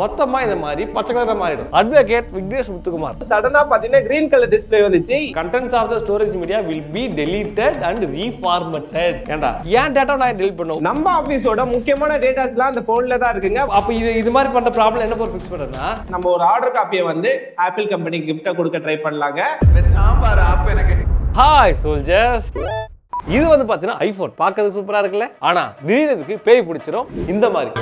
மொத்தமா இந்த மாதிரி பச்சை கலர்ல மாறிடும். அட்வொகேட் விக்னேஷ் முத்துக்குமார். சடனா பாத்தீங்கன்னா கிரீன் கலர் டிஸ்ப்ளே வந்துச்சு. Contents of the storage media will be deleted and reformatted ஏன்டா ஏன் டேட்டா நான் டெலிட் பண்ணும் நம்ம ஆபீஸோட முக்கியமான டேட்டாஸ்லாம் அந்த போன்ல தான் இருக்குங்க. அப்ப இது இது மாதிரி பண்ற ப்ராப்ளம் என்ன போய் ஃபிக்ஸ் பண்றதுன்னா? நம்ம ஒரு ஆர்டர் காப்பியை வந்து ஆப்பிள் கம்பெனி கிஃப்டா கொடுக்க ட்ரை பண்ணலாங்க. சாம்பார் ஆப் எனக்கு ஹாய் சோல்ஜர்ஸ் இது வந்து பாத்தீங்கன்னா ஐபோன் பார்க்கறதுக்கு சூப்பரா இருக்குல்ல. ஆனா திடீர்னு பேய் பிடிச்சிரும். இந்த மாதிரி.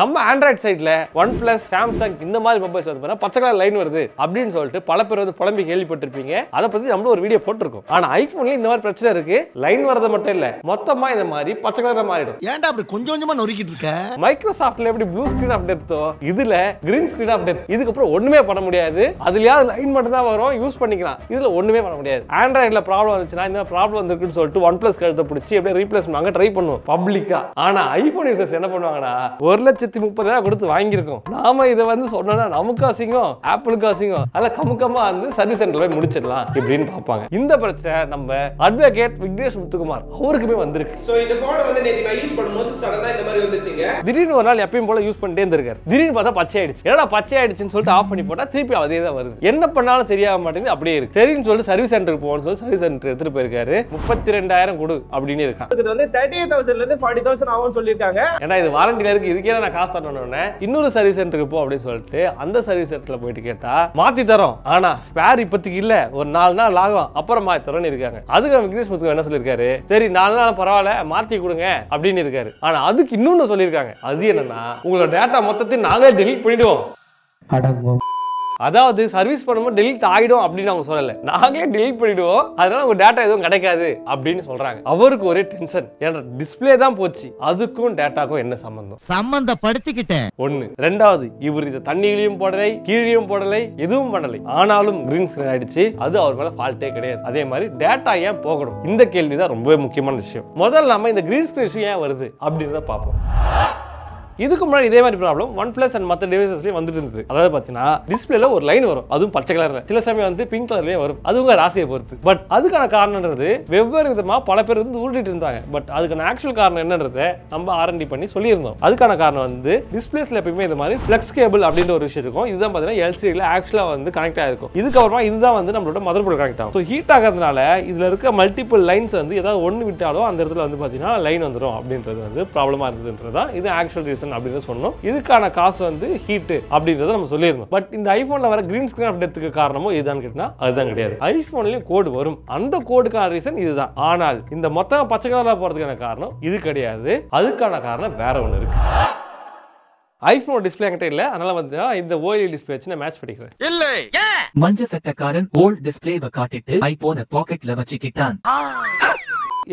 நம்ம ஆண்ட்ராய்ட் சைட்ல ஒன் பிளஸ் சாம்சங் இந்த மாதிரி மொபைல்ஸ் வந்து பச்சை கலர் லைன் வருது அப்படின்னு சொல்லிட்டு பல பேர் வந்து புலம்பி கேள்விப்பட்டிருப்பீங்க. அதை பத்தி நம்மளும் ஒரு வீடியோ போட்டிருக்கோம். ஆனா ஐபோன்ல இந்த மாதிரி பிரச்சனை இருக்கு. லைன் வரது மட்டும் இல்ல. மொத்தமா இந்த மாதிரி பச்சை கலர்ல மாறிடும். ஏன்டா அப்படி கொஞ்சம் கொஞ்சமா நொறுக்கிட்டு இருக்க? மைக்ரோசாஃப்ட்ல எப்படி ப்ளூ ஸ்கிரீன் ஆஃப் டெத்தோ இதுல கிரீன் ஸ்கிரீன் ஆஃப் டெத் இதுக்கப்புறம் ஒண்ணுமே பண்ண முடியாது. அதுலயாவது லைன் மட்டும் தான் வரும். யூஸ் பண்ணிக்கலாம். இதுல ஒண்ணுமே பண்ண முடியாது. ஆண்ட்ராய்ட்ல ப்ராப்ளம் வந்துச்சுன்னா இந்த ப்ராப்ளம் வந்திருக்குன்னு சொல்லிட்டு ஒன் பிளஸ் கழுத்தை பிடிச்சி அப்படியே ரீப்ளேஸ் பண்ணுவாங்க ட்ரை பண்ணுவோம் பப்ளிக்கா ஆனா ஐபோன் யூசர்ஸ் என்ன பண்ணுவாங்கன்னா ஒரு லட்சத்தி முப்பதாயிரம் கொடுத்து வாங்கியிருக்கோம். நாம இதை வந்து சொன்னோம்னா நமக்கு அசிங்கம் ஆப்பிளுக்கு அசிங்கம். அதில் கமுக்கமா வந்து சர்வீஸ் சென்டர்ல போய் முடிச்சிடலாம் இப்படின்னு பார்ப்பாங்க. இந்த பிரச்சனை நம்ம அட்வொகேட் விக்னேஷ் முத்துக்குமார் அவருக்குமே வந்திருக்கு. சோ இந்த போன் வந்து நேத்து நான் யூஸ் பண்ணும்போது சடனா இந்த மாதிரி வந்துச்சுங்க. திடீர்னு ஒரு நாள் எப்பயும் போல யூஸ் பண்ணிட்டே இருந்திருக்காரு. திடீர்னு பார்த்தா பச்சை ஆயிடுச்சு ஏன்னா பச்சை ஆயிடுச்சுன்னு சொல்லிட்டு ஆஃப் பண்ணி போட்டா திருப்பி அதே தான் வருது. என்ன பண்ணாலும் சரியாக மாட்டேங்குது அப்படியே இருக்கு. சரின்னு சொல்லிட்டு சர்வீஸ் சென்டருக்கு போகணும்னு சொல்லி சர்வீஸ் சென்டர் எடுத்துட்டு போயிருக்காரு. முப்பத்தி ரெண்டாயிரம் கொடு அப்படின்னு இருக்கான். இது வந்து தேர்ட்டி தௌசண்ட்ல இருந்து ஃபார்ட்டி தௌசண்ட் ஆகும்னு சொல்லியிருக்காங்க. ஏன்னா இது வாரண்டில இருக்கு. இதுக்கே நான் காசு தரணும்னு இன்னொரு சர்வீஸ் சென்டருக்கு போ அப்படின்னு சொல்லிட்டு அந்த சர்வீஸ் சென்டர்ல போயிட்டு கேட்டா மாத்தி தரோம். ஆனா ஸ்பேர் இப்போதைக்கு இல்ல. ஒரு நாலு நாள் ஆகும். அப்புறம் மாத்தி தரோம்னு இருக்காங்க. அதுக்கு நம்ம விக்னேஷ் முத்துக்கு என்ன சொல்லியிருக்காரு? சரி நாலு நாள் பரவாயில்ல மாத்தி கொடுங்க அப்படின்னு இருக்காரு. ஆனா அதுக்கு இன்னொன்னு சொல்லியிருக்காங்க. அது என்னன்னா உங்களோட டேட்டா மொத்தத்தையும் நாங்களே டெலிட் பண்ணிடுவோம். அதாவது சர்வீஸ் பண்ணும்போது டெலிட் ஆகிடும் அப்படின்னு அவங்க சொல்லல. நாங்களே டெலிட் பண்ணிடுவோம். அதனால உங்க டேட்டா எதுவும் கிடைக்காது அப்படின்னு சொல்றாங்க. அவருக்கு ஒரே டென்ஷன் ஏன்னா டிஸ்ப்ளே தான் போச்சு. அதுக்கும் டேட்டாக்கும் என்ன சம்பந்தம்? சம்பந்தப்படுத்திக்கிட்டேன். ஒண்ணு. ரெண்டாவது இவர் இதை தண்ணியிலையும் போடலை கீழேயும் போடலை எதுவும் பண்ணலை. ஆனாலும் கிரீன் ஸ்கிரீன் ஆயிடுச்சு. அது அவர் மேல ஃபால்ட்டே கிடையாது. அதே மாதிரி டேட்டா ஏன் போகணும்? இந்த கேள்வி தான் ரொம்பவே முக்கியமான விஷயம். முதல்ல நம்ம இந்த கிரீன் ஸ்கிரீன் ஏன் வருது? அப்படின்னு தான் பார்ப்போம். இதுக்கு முன்னாடி இதே மாதிரி ப்ராப்ளம் ஒன் பிளஸ் அண்ட் மற்ற டிவைசஸ்லேயும் வந்துட்டு இருந்தது. அதாவது பார்த்தீங்கன்னா டிஸ்பிளேல ஒரு லைன் வரும். அதுவும் பச்சை கலர்ல சில சமயம் வந்து பிங்க் கலர்லயே வரும். அது உங்க ராசியை பொறுத்து. பட் அதுக்கான காரணம்ன்றது வெவ்வேறு விதமா பல பேர் வந்து உருட்டிட்டு இருந்தாங்க. பட் அதுக்கான ஆக்சுவல் காரணம் என்னன்றதை நம்ம ஆர்என்டி பண்ணி சொல்லியிருந்தோம். அதுக்கான காரணம் வந்து டிஸ்பிளேஸ்ல எப்பயுமே இந்த மாதிரி ஃபிளெக்ஸ் கேபிள் அப்படின்ற ஒரு விஷயம் இருக்கும். இதுதான் பார்த்தீங்கன்னா எல்சிடியில் ஆக்சுவலாக வந்து கனெக்ட் ஆயிருக்கும். இதுக்கப்புறமா இதுதான் வந்து நம்மளோட மதர் போர்டு கனெக்ட் ஆகும். ஸோ ஹீட் ஆகிறதுனால இதுல இருக்க மல்டிபிள் லைன்ஸ் வந்து ஏதாவது ஒன்று விட்டாலும் அந்த இடத்துல வந்து பார்த்தீங்கன்னா லைன் வந்துடும் அப்படின்றது வந்து ப்ராப்ளமாக இருந்ததுன்றது தான் இது ஆக்சுவல் ரீசன் அப்படின்னு சொன்னோம். இதுக்கான காசு வந்து ஹீட்டு அப்படின்றத நம்ம சொல்லியிருந்தோம். பட் இந்த ஐஃபோனில் வர கிரீன் ஸ்கிரீன் ஆஃப் டெத்துக்கு காரணமும் இதுதான் கேட்டினா அதுதான் கிடையாது. ஐஃபோன்லேயும் கோடு வரும். அந்த கோடுக்கான ரீசன் இதுதான். ஆனால் இந்த மொத்தம் பச்சை கலராக போகிறதுக்கான காரணம் இது கிடையாது. அதுக்கான காரணம் வேற ஒன்று இருக்கு. ஐஃபோன் டிஸ்பிளே என்கிட்ட இல்லை. அதனால வந்து இந்த ஓஎல்இ டிஸ்பிளே வச்சு நான் மேட்ச் பண்ணிக்கிறேன். மஞ்ச சட்டக்காரன் ஓல்ட் டிஸ்பிளேவை காட்டிட்டு ஐபோனை பாக்கெட்ல வச்சுக்கிட்டான்.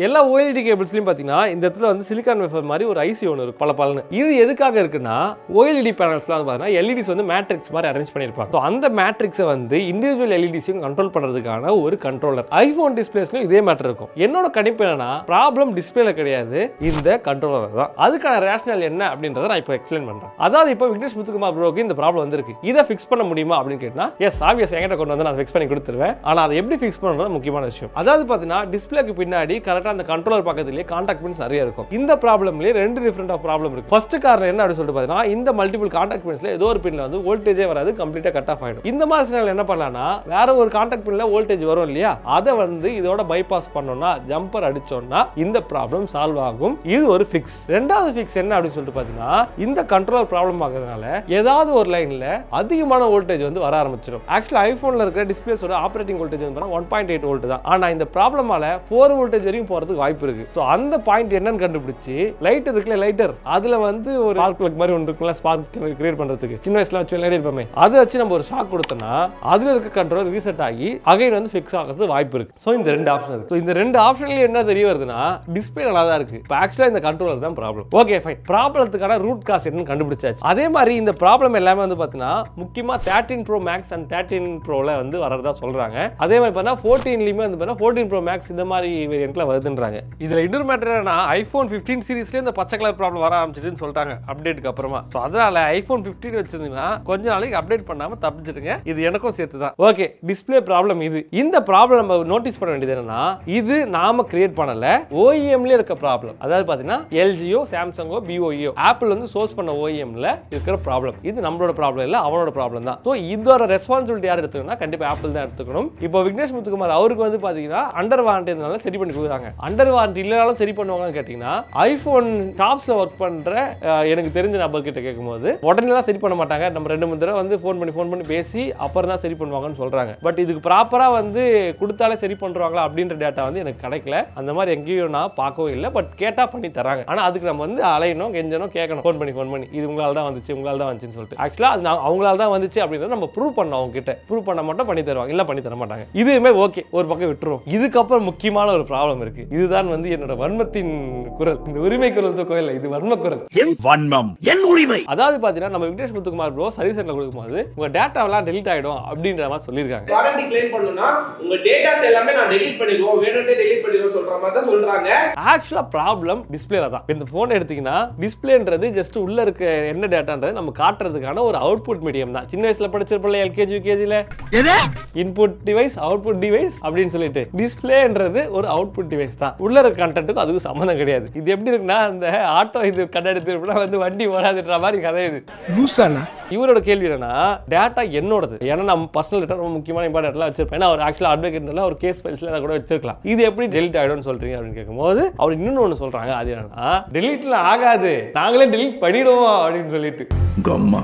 எல்லா ஓஎல்டி கேபிள்ஸ்லையும் பார்த்தீங்கன்னா இந்த இடத்துல வந்து சிலிக்கான் வேஃபர் மாதிரி ஒரு ஐசி ஒன்று இருக்கும் பல பலன்னு இது எதுக்காக இருக்குன்னா ஓஎல்இடி பேனல்ஸ்லாம் வந்து பார்த்தீங்கன்னா எல்இடிஸ் வந்து மேட்ரிக்ஸ் மாதிரி அரேஞ்ச் பண்ணியிருப்பாங்க. ஸோ அந்த மேட்ரிக்ஸை வந்து இண்டிவிஜுவல் எல்இடிஸையும் கண்ட்ரோல் பண்ணுறதுக்கான ஒரு கண்ட்ரோலர் ஐஃபோன் டிஸ்பிளேஸ்லையும் இதே மேட்டர் இருக்கும். என்னோட கணிப்பு என்னன்னா ப்ராப்ளம் டிஸ்பிளேல கிடையாது இந்த கண்ட்ரோலர் தான். அதுக்கான ரேஷனல் என்ன அப்படின்றத நான் இப்போ எக்ஸ்பிளைன் பண்ணுறேன் அதாவது இப்போ விக்னேஷ் முத்துக்குமார் ப்ரோக்கு இந்த ப்ராப்ளம் வந்திருக்கு. இதை ஃபிக்ஸ் பண்ண முடியுமா அப்படின்னு கேட்டால் எஸ் ஆப்வியஸ் என்கிட்ட கொண்டு வந்து நான் ஃபிக்ஸ் பண்ணி கொடுத்துருவேன். ஆனால் அதை எப்படி ஃபிக்ஸ் பண்ணுறது முக்கியமான விஷயம். அதாவது பார்த்தீங்கன்னா டிஸ்பிளேக்கு பின்னாடி கரெக்டாக அந்த கண்ட்ரோலர் பக்கத்துலேயே கான்டாக்ட் பின்ஸ் நிறைய இருக்கும். இந்த ப்ராப்ளம்லேயே ரெண்டு டிஃப்ரெண்ட் ஆஃப் ப்ராப்ளம் இருக்கு. ஃபர்ஸ்ட் காரணம் என்ன அப்படின்னு சொல்லிட்டு பார்த்தீங்கன்னா இந்த மல்டிபிள் கான்டாக்ட் பின்ஸ்ல ஏதோ ஒரு பின்ல வந்து வோல்டேஜே வராது கம்ப்ளீட்டாக கட் ஆஃப் ஆகிடும் இந்த மாதிரி சிக்னல் என்ன பண்ணலாம்னா வேற ஒரு கான்டாக்ட் பின்ல வோல்டேஜ் வரும் இல்லையா? அதை வந்து இதோட பைபாஸ் பண்ணோம்னா ஜம்பர் அடிச்சோம்னா இந்த ப்ராப்ளம் சால்வ் ஆகும். இது ஒரு ஃபிக்ஸ் ரெண்டாவது ஃபிக்ஸ் என்ன அப்படின்னு சொல்லிட்டு பார்த்தீங்கன்னா இந்த கண்ட்ரோலர் ப்ராப்ளம் ஆகிறதுனால ஏதாவது ஒரு லைன்ல அதிகமான வோல்டேஜ் வந்து வர ஆரம்பிச்சிடும். ஆக்சுவலி ஐபோன்ல இருக்கிற டிஸ்பிளேஸோட ஆப்ரேட்டிங் வோல்டேஜ் வந்து ஒன் பாயிண்ட் எயிட் வோல்ட் தான். ஆனால் இந்த ப்ராப்ளமால ஃபோர் வோல்டேஜ் வரைக்கும் போறதுக்கு வாய்ப்பு இருக்கு. ஸோ அந்த பாயிண்ட் என்னன்னு கண்டுபிடிச்சு லைட் இருக்குல்ல லைட்டர் அதுல வந்து ஒரு ஸ்பார்க் பிளக் மாதிரி ஒன்று இருக்குல்ல ஸ்பார்க் கிரியேட் பண்றதுக்கு. சின்ன வயசுல வச்சு விளையாடி இருப்போமே. அதை வச்சு நம்ம ஒரு ஷாக் கொடுத்தோம்னா அதுல இருக்க கண்ட்ரோல் ரீசெட் ஆகி அகைன் வந்து ஃபிக்ஸ் ஆகிறது வாய்ப்பு இருக்கு. ஸோ இந்த ரெண்டு ஆப்ஷன் இருக்கு. ஸோ இந்த ரெண்டு ஆப்ஷன்லயும் என்ன தெரிய வருதுன்னா டிஸ்பிளே நல்லா தான் இருக்கு. இப்போ ஆக்சுவலாக இந்த கண்ட்ரோலர் தான் ப்ராப்ளம் ஓகே ஃபைன் ப்ராப்ளத்துக்கான ரூட் காஸ் என்னன்னு கண்டுபிடிச்சாச்சு. அதே மாதிரி இந்த ப்ராப்ளம் எல்லாமே வந்து பார்த்தீங்கன்னா முக்கியமாக thirteen pro max and thirteen ப்ரோவில் வந்து வரதா சொல்றாங்க. அதே மாதிரி பார்த்தா ஃபோர்டீன்லையுமே வந்து பார்த்தீங்கன்னா ஃபோர்டீன் ப்ரோ மேக்ஸ் இந்த மாதிரி வேரியண்ட்ல வருது வருதுன்றாங்க. இதில் இன்னொரு மேட்டர் என்னன்னா ஐஃபோன் ஃபிஃப்டீன் சீரீஸ்லேயே இந்த பச்சை கலர் ப்ராப்ளம் வர ஆரம்பிச்சிட்டுன்னு சொல்லிட்டாங்க அப்டேட்டுக்கு அப்புறமா. ஸோ அதனால ஐஃபோன் ஃபிஃப்டீன் வச்சிருந்தீங்கன்னா கொஞ்ச நாளைக்கு அப்டேட் பண்ணாமல் தப்பிச்சிருங்க இது எனக்கும் சேர்த்து தான் ஓகே டிஸ்பிளே ப்ராப்ளம் இது. இந்த ப்ராப்ளம் நம்ம நோட்டீஸ் பண்ண வேண்டியது என்னன்னா இது நாம கிரியேட் பண்ணல ஓஇஎம்ல இருக்க ப்ராப்ளம் அதாவது பார்த்தீங்கன்னா எல்ஜியோ சாம்சங்கோ பிஓஇயோ ஆப்பிள் வந்து சோர்ஸ் பண்ண ஓஇஎம்ல இருக்கிற ப்ராப்ளம் இது நம்மளோட ப்ராப்ளம் இல்லை அவனோட ப்ராப்ளம் தான். ஸோ இதோட ரெஸ்பான்சிபிலிட்டி யார் எடுத்துக்கணும்னா கண்டிப்பாக ஆப்பிள் தான் எடுத்துக்கணும். இப்போ விக்னேஷ் முத்துக்குமார் அவருக்கு வந்து பார்த்தீங்கன்னா அண்டர் வாரண்டி இருந்தாலும் சரி பண்ணி கொடுக்குறாங்க. அண்டர் வாரண்டி இல்லைனாலும் சரி பண்ணுவாங்கன்னு கேட்டிங்கன்னா ஐஃபோன் டாப்ஸ்ல ஒர்க் பண்ணுற எனக்கு தெரிஞ்ச நபர் கிட்ட கேட்கும்போது உடனேலாம் சரி பண்ண மாட்டாங்க. நம்ம ரெண்டு மூணு தடவை வந்து ஃபோன் பண்ணி ஃபோன் பண்ணி பேசி அப்புறம் தான் சரி பண்ணுவாங்கன்னு சொல்கிறாங்க பட் இதுக்கு ப்ராப்பராக வந்து கொடுத்தாலே சரி பண்ணுறாங்களா அப்படின்ற டேட்டா வந்து எனக்கு கிடைக்கல. அந்த மாதிரி எங்கேயும் நான் பார்க்கவும் இல்லை. பட் கேட்டால் பண்ணி தராங்க. ஆனால் அதுக்கு நம்ம வந்து அலையணும் கெஞ்சணும் கேட்கணும். ஃபோன் பண்ணி ஃபோன் பண்ணி. இது உங்களால் தான் வந்துச்சு உங்களால் தான் வந்துச்சுன்னு சொல்லிட்டு. ஆக்சுவலாக அது நான் அவங்களால தான் வந்துச்சு அப்படின்றத நம்ம ப்ரூவ் பண்ணோம் அவங்க கிட்ட ப்ரூவ் பண்ண மட்டும் பண்ணி தருவாங்க. இல்லை பண்ணி தர மாட்டாங்க. இதுவுமே ஓகே ஒரு பக்கம் விட்டுருவோம் இதுக்கப்புறம் முக்கியமான ஒரு ப்ராப்ளம் இருக்குது இருக்கு. இதுதான் வந்து என்னோட வன்மத்தின் குரல். இந்த உரிமை குரல் தூக்கம் இல்லை இது வன்ம குரல். என் வன்மம் என் உரிமை. அதாவது பாத்தீங்கன்னா நம்ம Vignesh Muthukumar bro service centre கொடுக்கும்போது உங்க டேட்டாவெல்லாம் டெலிட் ஆயிடும் அப்படின்ற மாதிரி சொல்லியிருக்காங்க. வாரண்டி கிளைம் பண்ணனும்னா உங்க டேட்டாஸ் எல்லாமே நான் டெலீட் பண்ணிடுவோம். வேணும்னே டெலீட் பண்ணிடுவோம் சொல்ற மாதிரி தான் சொல்றாங்க. ஆக்சுவலா ப்ராப்ளம் டிஸ்பிளேல தான். இந்த போன் எடுத்தீங்கன்னா டிஸ்பிளேன்றது ஜஸ்ட் உள்ள இருக்க என்ன டேட்டான்றது நம்ம காட்டுறதுக்கான ஒரு அவுட்புட் மீடியம் தான். சின்ன வயசுல படிச்சிருப்பல எல்கேஜி யூகேஜில இன்புட் டிவைஸ் அவுட்புட் டிவைஸ் அப்படின்னு சொல்லிட்டு டிஸ்பிளேன்றது ஒரு அவுட்புட் டிவைஸ் தான். உள்ள இருக்க கண்டென்ட்டுக்கும் அதுக்கு சம்மந்தம் கிடையாது. இது எப்படி இருக்குன்னா அந்த ஆட்டோ இது கண்ணாடி திருப்பினா வந்து வண்டி ஓடாதுன்ற மாதிரி கதை இது. இவரோட கேள்வி என்னன்னா டேட்டா என்னோடது? ஏன்னா நம்ம பர்சனல் டேட்டா ரொம்ப முக்கியமான இம்பார்ட்டன்ட்லாம் வச்சிருப்பேன். ஏன்னா அவர் ஆக்சுவலாக அட்வொகேட்ல ஒரு கேஸ் ஃபைல்ஸ்ல கூட வச்சிருக்கலாம். இது எப்படி டெலிட் ஆயிடும்னு சொல்றீங்க அப்படின்னு கேட்கும்போது அவர் இன்னொன்னு ஒன்று சொல்றாங்க. அது என்னன்னா டெலிட்ல ஆகாது. நாங்களே டெலிட் பண்ணிடுவோம் அப்படின்னு சொல்லிட்டு. கம்மா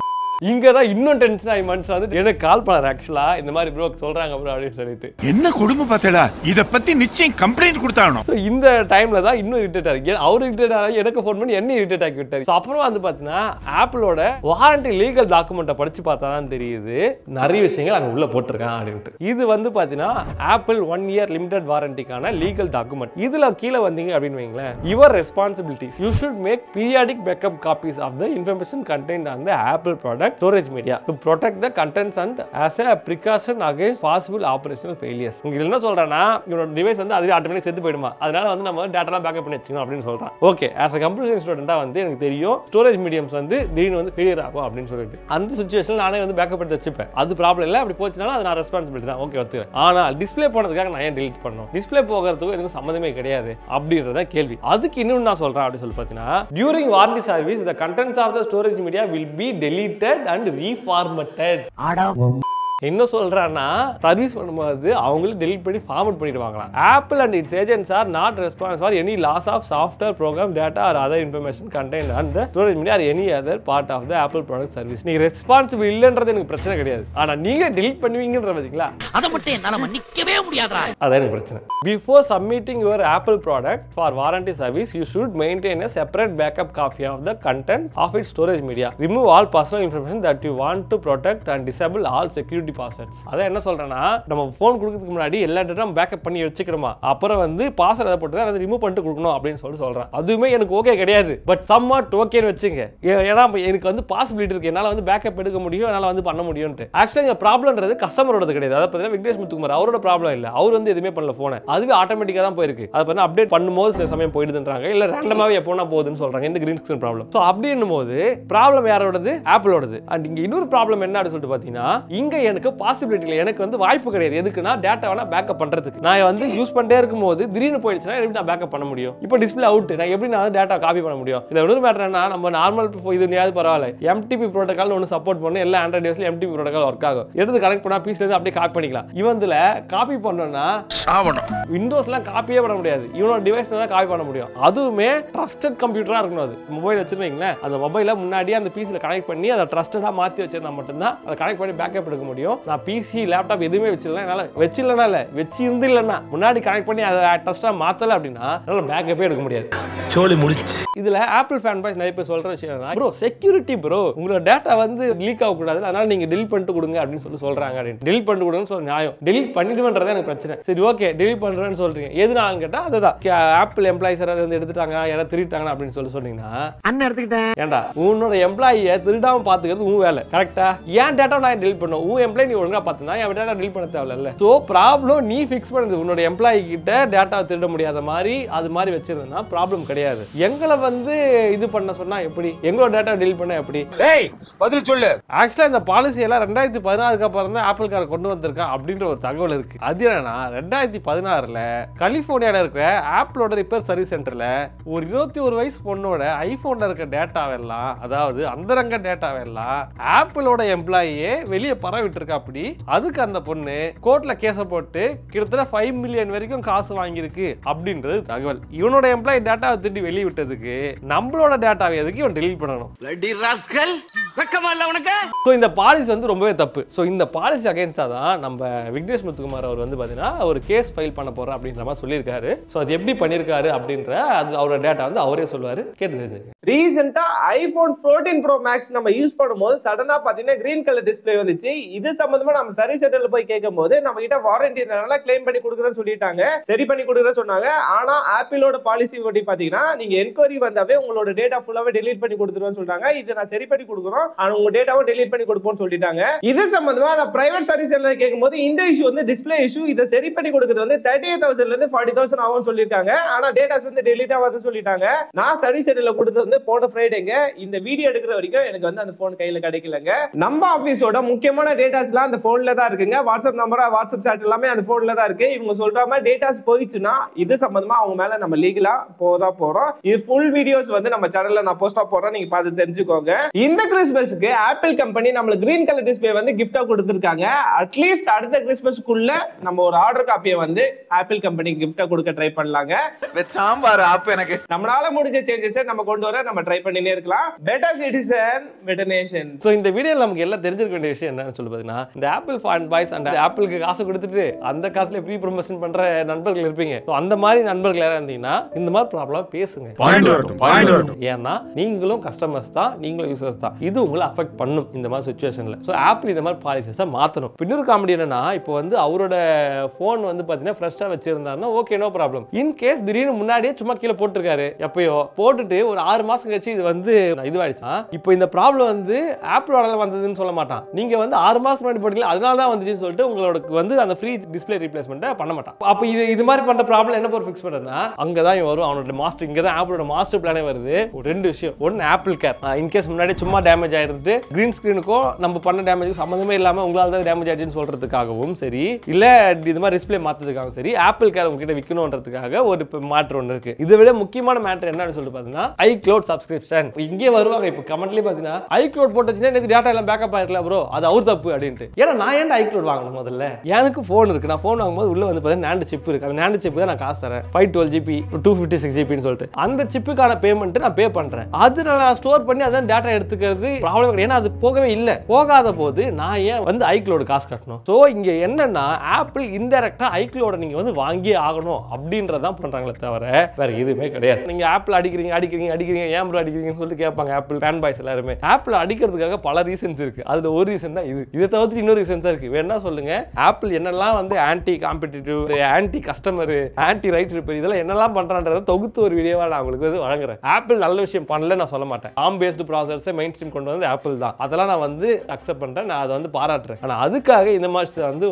இங்க தான் இன்னும் டென்ஷன் ஆகி மனுஷன் வந்து எனக்கு கால் பண்ணார் ஆக்சுவலா இந்த மாதிரி ப்ரோ சொல்றாங்க ப்ரோ அப்படின்னு சொல்லிட்டு. என்ன கொடுமை பார்த்தடா? இத பத்தி நிச்சயம் கம்ப்ளைண்ட் கொடுத்தாகணும். ஸோ இந்த டைம்ல தான் இன்னும் இரிட்டேட் ஆகி அவர் இரிட்டேட் ஆகி எனக்கு ஃபோன் பண்ணி என்ன இரிட்டேட் ஆக்கி விட்டாரு. ஸோ அப்புறம் வந்து பார்த்தீங்கன்னா ஆப்பிளோட வாரண்டி லீகல் டாக்குமெண்ட்டை படிச்சு பார்த்தா தான் தெரியுது. நிறைய விஷயங்கள் அங்கே உள்ள போட்டிருக்கான் அப்படின்ட்டு. இது வந்து பார்த்தீங்கன்னா ஆப்பிள் ஒன் இயர் லிமிடெட் வாரண்டிக்கான லீகல் டாக்குமெண்ட் இதுல கீழே வந்தீங்க அப்படின்னு வைங்களேன். Your responsibilities you should make periodic backup copies of the information content on the Apple product storage media to protect the contents and as a precaution against possible operational failures இங்க என்ன சொல்றேன்னா இவனோட device வந்து அதுவே automatic செத்து போயிடுமா? அதனால வந்து நம்ம டேட்டாலாம் பேக்கப் பண்ணி வச்சுக்கணும் அப்படின்னு சொல்றான். Okay as a computer science ஸ்டூடெண்டா வந்து எனக்கு தெரியும் ஸ்டோரேஜ் மீடியம்ஸ் வந்து திடீர்னு வந்து ஃபெயிலியர் ஆகும் அப்படின்னு சொல்லிட்டு. அந்த சுச்சுவேஷன் நானே வந்து பேக்கப் எடுத்து வச்சுப்பேன். அது ப்ராப்ளம் இல்லை அப்படி போச்சுனாலும் அது நான் ரெஸ்பான்சிபிலிட்டி தான். ஓகே ஒத்துக்கிறேன். ஆனால் டிஸ்ப்ளே போனதுக்காக நான் ஏன் delete பண்ணணும்? டிஸ்ப்ளே போகிறதுக்கும் எதுவும் சம்மந்தமே கிடையாது அப்படின்றத கேள்வி. அதுக்கு இன்னும் நான் சொல்றேன் அப்படின்னு சொல்லி பார்த்தீங்கன்னா during warranty service the contents of the storage media will be deleted and reformatted என்ன சொல்றான்னா சர்வீஸ் பண்ணும்போது அவங்களும் டெலிட் பண்ணி format பண்ணிடுவாங்களாம். Apple and its agents are not response for any loss of software program data or other information content and storage media or any other part of the Apple product service நீங்க responsible இல்லைன்றது எனக்கு பிரச்சனை கிடையாது. ஆனா நீங்க delete பண்ணுவீங்கன்ற பார்த்தீங்களா அதை மட்டும் என்னால மன்னிக்கவே முடியாதுடா. அதான் எனக்கு பிரச்சனை. Before submitting your Apple product for warranty service you should maintain a separate backup copy of the content of it storage media remove all personal information that you want to protect and disable all security passwords அதான் என்ன சொல்றேன்னா நம்ம phone கொடுக்கறதுக்கு முன்னாடி எல்லா data backup பண்ணி வச்சுக்கிறோமா அப்புறம் வந்து பாஸ்வேர்ட் அதை போட்டு அதை ரிமூவ் பண்ணிட்டு கொடுக்கணும் அப்படின்னு சொல்லி சொல்றேன். அதுவுமே எனக்கு ஓகே கிடையாது. பட் சம் வாட் ஓகேன்னு வச்சுங்க. ஏ- ஏன்னா எனக்கு வந்து பாசிபிலிட்டி இருக்கு. என்னால் வந்து பேக்கப் எடுக்க முடியும் என்னால் வந்து பண்ண முடியும்ட்டு ஆக்சுவலி இங்கே ப்ராப்ளம்ன்றது கஸ்டமரோடது கிடையாது. அதை பார்த்தீங்கன்னா விக்னேஷ் முத்துக்குமார் அவரோட ப்ராப்ளம் இல்லை. அவர் வந்து எதுவுமே பண்ணல போனை அதுவே ஆட்டோமேட்டிக்காக தான் போயிருக்கு. அதை பார்த்தா அப்டேட் பண்ணும்போது சில சமயம் போயிடுதுன்றாங்க. இல்லை ரேண்டமாகவே எப்போனா போகுதுன்னு சொல்றாங்க. இந்த கிரீன் ஸ்கிரீன் ப்ராப்ளம் ஸோ அப்படின்னும் போது ப்ராப்ளம் யாரோடது ஆப்பிளோடது அண்ட் இங்கே இன்னொரு ப்ராப்ளம் என்ன அப்படின்னு சொல்லிட்டு பார்த்தீங்கன்னா இங்கே எனக்கு பாசிபிலிட்டி இல்லை. எனக்கு வந்து வாய்ப்பு கிடையாது. எதுக்குன்னா டேட்டா வேணா பேக்கப் பண்றதுக்கு. நான் வந்து யூஸ் பண்ணிட்டே இருக்கும்போது திடீர்னு போயிடுச்சுன்னா எப்படி நான் பேக்கப் பண்ண முடியும்? இப்போ டிஸ்பிளே அவுட் நான் எப்படி நான் டேட்டா காப்பி பண்ண முடியும்? இதில் இன்னொரு மேட்டர் என்ன நம்ம நார்மல் இது நீயாவது பரவாயில்ல. எம்டிபி ப்ரோட்டோகால் ஒன்று சப்போர்ட் பண்ணு. எல்லா Android டிவைஸ்ல M T P protocol work ஆகும். எடுத்து கனெக்ட் பண்ணா பீஸ்ல இருந்து அப்படியே காப்பி பண்ணிக்கலாம். இவன்ல காப்பி பண்ணோம்னா விண்டோஸ்லாம் காப்பியே பண்ண முடியாது. இவனோட டிவைஸ் தான் காப்பி பண்ண முடியும். அதுவுமே ட்ரஸ்டட் கம்ப்யூட்டரா இருக்கணும் அது. மொபைல் வச்சிருந்தீங்களேன் அந்த மொபைலை முன்னாடியே அந்த பிசியில் கனெக்ட் பண்ணி அதை ட்ரஸ்டடா மாத்தி வச்சிருந்தா மட்டும்தான் அதை கனெக்ட் பண்ணி பேக்கப் எடுக்க முடியும். நான் பிசி லேப்டாப் எதுவுமே வச்சிடல. என்னால வச்சிடலனா இல்ல. வச்சு இருந்து இல்லைன்னா முன்னாடி கனெக்ட் பண்ணி அதை ட்ரஸ்டா மாத்தல அப்படின்னா என்னால பேக்கப்பே எடுக்க முடியாது. சோழி முடிச்சு. இதுல ஆப்பிள் ஃபேன் பாய்ஸ் நிறைய பேர் சொல்ற விஷயம் ப்ரோ செக்யூரிட்டி ப்ரோ உங்களோட டேட்டா வந்து லீக் ஆக கூடாது அதனால நீங்க delete பண்ணிட்டு கொடுங்க அப்படின்னு சொல்லி சொல்றாங்க அப்படின்னு. Delete பண்ணிட்டு கொடுங்கன்னு சொல்ல நியாயம். Delete பண்ணிடுவேன்றது எனக்கு பிரச்சனை. சரி ஓகே delete பண்றேன்னு சொல்றீங்க. எதுனாலும் கேட்டா அதுதான். ஆப்பிள் எம்ப்ளாயிஸ் யாராவது வந்து எடுத்துட்டாங்க யாராவது திருட்டாங்க அப்படின்னு சொல்லி சொன்னீங்கன்னா அண்ணன் எடுத்துக்கிட்டேன். ஏன்டா உன்னோட எம்ப்ளாயியை திருடாம பாத்துக்கிறது உன் வேலை. கரெக்டா ஏன் டேட்டா நான் delete பண்ணும் உன் எம்ப்ளாய் நீ ஒழுங்கா பார்த்தனா என் டேட்டா டெலிட் பண்ண தேவையில்ல ஸோ ப்ராப்ளம் நீ ஃபிக்ஸ் பண்ணது. உன்னோட எம்ப்ளாயி கிட்ட டேட்டா திருட முடியாத மாதிரி அது மாதிரி வச்சிருந்தனா ப்ராப்ளம் கிடையாது. எங்களை வந்து இது பண்ண சொன்னா எப்படி? எங்களோட டேட்டா டெலிட் பண்ண எப்படி? ஏய் பதில் சொல்லு. ஆக்சுவலாக இந்த பாலிசி எல்லாம் ரெண்டாயிரத்தி பதினாறுக்கு அப்புறம் தான் ஆப்பிள் கார் கொண்டு வந்திருக்கா அப்படின்ற ஒரு தகவல் இருக்கு. அது என்னன்னா ரெண்டாயிரத்தி பதினாறுல கலிஃபோர்னியாவில் இருக்கிற ஆப்பிளோட ரிப்பேர் சர்வீஸ் சென்டர்ல ஒரு இருபத்தி ஒரு வயசு பொண்ணோட ஐபோன்ல இருக்க டேட்டாவெல்லாம் அதாவது அந்தரங்க டேட்டாவெல்லாம் ஆப்பிளோட எம்ப்ளாயியே வெளியே பரவிட்டு இருக்கா அப்படி? அதுக்கு அந்த பொண்ணு கோர்ட்ல கேஸை போட்டு கிட்டத்தட்ட ஃபைவ் மில்லியன் வரைக்கும் காசு வாங்கியிருக்கு அப்படின்றது தகவல். இவனோட எம்ப்ளாயி டேட்டாவை திருடி வெளியே விட்டதுக்கு நம்மளோட டேட்டாவை எதுக்கு இவன் டெலீட் பண்ணணும்? ஸோ இந்த பாலிசி வந்து ரொம்பவே தப்பு. ஸோ இந்த பாலிசி அகைன்ஸ்டாக தான் நம்ம விக்னேஷ் முத்துக்குமார் அவர் வந்து பார்த்தீங்கன்னா ஒரு கேஸ் ஃபைல் பண்ண போகிறோம் அப்படின்ற மாதிரி சொல்லியிருக்காரு. ஸோ அது எப்படி பண்ணியிருக்காரு அப்படின்ற அது அவரோட டேட்டா வந்து அவரே சொல்லுவார். கேட்டு தெரிஞ்சுங்க ரீசெண்டா ஐபோன் 14 ப்ரோ மேக்ஸ் நம்ம யூஸ் பண்ணும்போது சடனா பாத்தீங்கன்னா கிரீன் கலர் டிஸ்ப்ளே வந்துச்சு. இது சம்பந்தமா நம்ம சர்வீஸ் சென்டர்ல போய் கேட்கும்போது நம்ம கிட்ட வாரண்டி இருந்தனால கிளைம் பண்ணி கொடுக்குறேன்னு சொல்லிட்டாங்க. சரி பண்ணி கொடுக்குறேன்னு சொன்னாங்க. ஆனா ஆப்பிளோட பாலிசி படி பாத்தீங்கன்னா நீங்க என்கொயரி வந்தாவே உங்களோட டேட்டா ஃபுல்லாவே டெலீட் பண்ணி கொடுத்துருவேன்னு சொல்றாங்க. இது நான் சரி பண்ணி கொடுக்குறோம். ஆனா உங்க டேட்டாவும் டெலீட் பண்ணி கொடுப்போம்னு சொல்லிட்டாங்க. இது சம்பந்தமா நான் பிரைவேட் சர்வீஸ் சென்டர்ல கேட்கும்போது இந்த இஷ்யூ வந்து டிஸ்ப்ளே இஷ்யூ இதை சரி பண்ணி கொடுக்குறது வந்து தேர்ட்டி தௌசண்ட்ல இருந்து ஃபார்ட்டி தௌசண்ட் ஆகும்னு சொல்லியிருக்காங்க. ஆனா டேட்டாஸ் வந்து டெலீட் ஆகாதுன்னு சொல்லிட்டாங்க. நான் சர்வீஸ் சென்டர்ல கொடுத்தது வந்து போன ஃப்ரைடேங்க இந்த வீடியோ எடுக்கிற வரைக்கும் எனக்கு வந்து அந்த போன் கையில கிடைக்கலங்க. நம்ம ஆபீஸோட முக்கியமான டேட்டாஸ்லாம் அந்த போன்ல தான் இருக்குங்க. வாட்ஸ்அப் நம்பர் வாட்ஸ்அப் சாட் எல்லாமே அந்த போன்ல தான் இருக்கு. இவங்க சொல்ற மாதிரி டேட்டாஸ் போயிடுச்சுன்னா இது சம்பந்தமா அவங்க மேல நம்ம லீகலா போதா போறோம். இது ஃபுல் வீடியோஸ் வந்து நம்ம சேனல்ல நான் போஸ்டா போடுறேன். நீங்க பார்த்து தெரிஞ்சுக்கோங்க. இந்த கிறிஸ்மஸ்க்கு ஆப்பிள் கம்பெனி நம்மளுக்கு கிரீன் கலர் டிஸ்பிளே வந்து கிஃப்டா கொடுத்துருக்காங்க. அட்லீஸ்ட் அடுத்த கிறிஸ்மஸ்க்குள்ள நம்ம ஒரு ஆர்டர் காப்பியை வந்து ஆப்பிள் கம்பெனி கிஃப்டா கொடுக்க ட்ரை பண்ணலாங்க. சாம்பார் ஆப் எனக்கு. நம்மளால முடிஞ்ச சேஞ்சஸை நம்ம கொண்டு வர நம்ம ட்ரை பண்ணினே இருக்கலாம். Better citizen better nation so இந்த வீடியோவில் நமக்கு எல்லாம் தெரிஞ்சிருக்க வேண்டிய விஷயம் என்னன்னு சொல்லி பார்த்தீங்கன்னா இந்த ஆப்பிள் ஃபேன் பாய்ஸ் அந்த ஆப்பிளுக்கு காசு கொடுத்துட்டு அந்த காசுல ப்ரீ ப்ரொமோஷன் பண்ற நண்பர்கள் இருப்பீங்க? ஸோ அந்த மாதிரி நண்பர்கள் யாராவது இருந்தீங்கன்னா இந்த மாதிரி ப்ராப்ளம் பேசுங்க. ஏன்னா நீங்களும் கஸ்டமர்ஸ் தான் நீங்களும் யூசர்ஸ் தான். இது உங்களை அஃபெக்ட் பண்ணும் இந்த மாதிரி சுச்சுவேஷனில் ஸோ ஆப்பிள் இந்த மாதிரி பாலிசிஸை மாற்றணும் இன்னொரு காமெடி என்னன்னா இப்போ வந்து அவரோட ஃபோன் வந்து பார்த்தீங்கன்னா ஃப்ரெஷ்ஷாக வச்சிருந்தாருன்னா okay no problem in case திடீர்னு முன்னாடியே சும்மா கீழே போட்டிருக்காரு எப்பயோ போட்டுட்டு ஒரு ஆறு மாதம் கழிச்சு இது வந்து இதுவாயிடுச்சா இப்போ இந்த ப்ராப்ளம் வந்து ஆப்பிளோட வந்ததுன்னு சொல்ல மாட்டான். நீங்கள் வந்து ஆறு மாதம் முன்னாடி போட்டீங்களா அதனால தான் வந்துச்சுன்னு சொல்லிட்டு உங்களோட வந்து அந்த ஃப்ரீ டிஸ்பிளே ரீப்ளேஸ்மெண்ட்டை பண்ண மாட்டான். அப்போ இது இது மாதிரி பண்ணுற ப்ராப்ளம் என்ன போய் ஃபிக்ஸ் பண்ணுறதுனா அங்கே தான் வரும் அவனோட மாஸ்டர் இங்கே தான் ஆப்பிளோட மாஸ்டர் பிளானே வருது ரெண்டு விஷயம். ஒன்று ஆப்பிள் கேர் இன்கேஸ் முன்னாடி சும்மா டேமேஜ் ஆயிருந்துட்டு கிரீன் ஸ்க்ரீனுக்கும் நம்ம பண்ண டேமேஜ் சம்மந்தமே இல்லாமல் உங்களால் தான் டேமேஜ் ஆச்சுன்னு சொல்கிறதுக்காகவும் சரி இல்லை இது மாதிரி டிஸ்பிளே மாற்றதுக்காகவும் சரி ஆப்பிள் கேர் உங்ககிட்ட விற்கணுன்றதுக்காக ஒரு இப்ப மாற்று ஒன்று இருக்குது இதை விட முக்கியமான மேட்டர் என்னன்னு சொல்லிட்டு பார்த்தீங்கன்னா ஐ க்ளவுட் சப்ஸ்கிரிப்ஷன் இங்கே வருவாங்க இப்போ கமெண்ட்லேயே பார்த்தீங்கன்னா ஐ க்ளோட் போட்டுச்சுன்னா எனக்கு டேட்டா எல்லாம் பேக்கப் ஆயிருக்கல ப்ரோ அது அவர் தப்பு அப்படின்ட்டு. ஏன்னா நான் ஏன் ஐக்ளோட் வாங்கணும் முதல்ல? எனக்கு ஃபோன் இருக்கு. நான் ஃபோன் வாங்கும்போது உள்ள வந்து பார்த்தீங்கன்னா நேண்டு சிப் இருக்கு. அந்த நேண்டு சிப் தான் நான் காசு தரேன். Five twelve GB two fifty six ஜிபின்னு சொல்லிட்டு. அந்த சிப்புக்கான பேமெண்ட் நான் பே பண்றேன். அது நான் ஸ்டோர் பண்ணி அதான் டேட்டா எடுத்துக்கிறது ப்ராப்ளம் கிடையாது. ஏன்னா அது போகவே இல்லை. போகாத போது நான் ஏன் வந்து ஐக்ளோடு காசு கட்டணும்? ஸோ இங்க என்னன்னா ஆப்பிள் இன்டெரக்டா ஐக்ளோட நீங்க வந்து வாங்கியே ஆகணும் அப்படின்றதான் பண்றாங்களே தவிர வேற எதுவுமே கிடையாது. நீங்க ஆப்பிள் அடிக்கிறீங்க அடிக்கிறீங்க அடிக்கிறீங்க. ஏன் ப்ரோ அடிக்கிறீங்கன்னு சொல்லிட்டு கேட்பாங்க ஆப்பிள் ஃபேன் பாய்ஸ் எல்லாருமே. ஆப்பிள் அடிக்கிறதுக்காக பல ரீசன்ஸ் இருக்கு. அதுல ஒரு ரீசன் தான் இது. இதை தவிர்த்து இன்னொரு ரீசன்ஸா இருக்கு. வேணா சொல்லுங்க. ஆப்பிள் என்னெல்லாம் வந்து anti competitive anti customer anti right repair இதெல்லாம் என்னெல்லாம் பண்றான்றத தொகுத்து ஒரு வீடியோவா நான் உங்களுக்கு வந்து வழங்குறேன். ஆப்பிள் நல்ல விஷயம் பண்ணல நான் சொல்ல மாட்டேன். ஆம் பேஸ்டு ப்ராசஸை மெயின் ஸ்ட்ரீம் கொண்டு வந்து ஆப்பிள் தான். அதெல்லாம் நான் வந்து அக்செப்ட் பண்றேன். நான் அதை வந்து பாராட்டுறேன். ஆனா அதுக்காக இந்த மாதிரி வந்து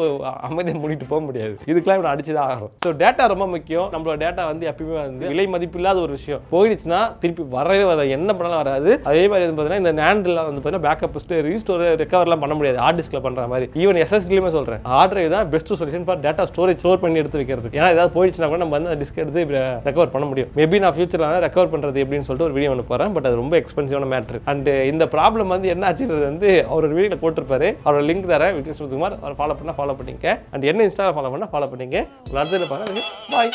அமைதியை முடிட்டு போக முடியாது. இதுக்கெல்லாம் நான் அடிச்சு தான் ஆகும் ஸோ டேட்டா ரொம்ப முக்கியம். நம்மளோட டேட்டா வந்து எப்பயுமே வந்து விலை மதிப்பு இல்லாத ஒரு விஷயம். போயிடுச்சுன்னா திருப்பி வரவே வராது. என்ன பண்ணாலும் வராது. அதே மாதிரி வந்து பார்த்தீங்கன்னா இந்த நேண்டில் வந்து பார்த்தீங்கன்னா பேக்கப் ரீஸ்டோர் ரெக்கவர்லாம் பண்ண முடியாது. ஹார்ட் டிஸ்கில் பண்ற மாதிரி. ஈவன் எஸ்எஸ்டிலுமே சொல்கிறேன் ஹார்ட் டிரைவ் தான் best solution for data storage store பண்ணி எடுத்து வைக்கிறது ஏன்னா ஏதாவது போயிடுச்சுன்னா கூட நம்ம வந்து அந்த டிஸ்க் எடுத்து ரெக்கவர் பண்ண முடியும். மேபி நான் ஃபியூச்சரில் ரெக்கவர் பண்ணுறது எப்படின்னு சொல்லிட்டு ஒரு வீடியோ ஒன்று போகிறேன் பட் அது ரொம்ப எக்ஸ்பென்சிவான மேட்ரு அண்ட் இந்த ப்ராப்ளம் வந்து என்ன ஆச்சுன்றது வந்து அவர் ஒரு வீடியோவில் போட்டிருப்பாரு. அவரோட லிங்க் தரேன். விஜய் சுகுமார் அவர் ஃபாலோ பண்ணால் ஃபாலோ பண்ணிங்க அண்ட் என்ன இன்ஸ்டாவில் ஃபாலோ பண்ணால் ஃபாலோ பண்ணிங்க அடுத்தது பாருங்க பாய்